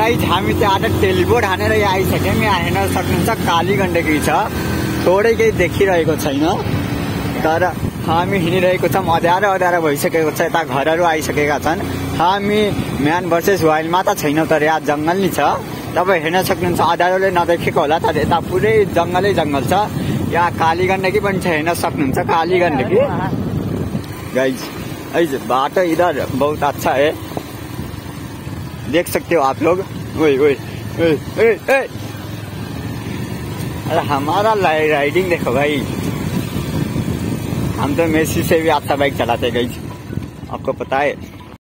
Guys हामी चाहिँ आज टेलिपोर्ट हानेर यहाँ आइसक्यौँ यहाँ हेर्न सक्नुहुन्छ काली गण्डकी छ। थोरै केही देखिरहेको छैन। तर हामी हिँडिरहेको छौँ। अँध्यारो अँध्यारो भइसकेको छ। यता घरहरू आइसकेका छन्। हामी म्यान भर्सेस वाइल्डमा त छैनौँ तर यहाँ जङ्गल नि छ। तपाईँ हेर्न सक्नुहुन्छ अँध्यारोले नदेखेको होला तर यता पुरै जङ्गलै जङ्गल छ। यहाँ काली गण्डकी पनि छ हेर्न सक्नुहुन्छ। काली गण्डकी। गाइज गाइज बाटो इधर बहुत अच्छा है। देख सकते हो आप लोग। वही ओए अरे, हमारा राइडिंग देखो भाई। हम तो मेसी से भी आता बाइक चलाते गई आपको पता है।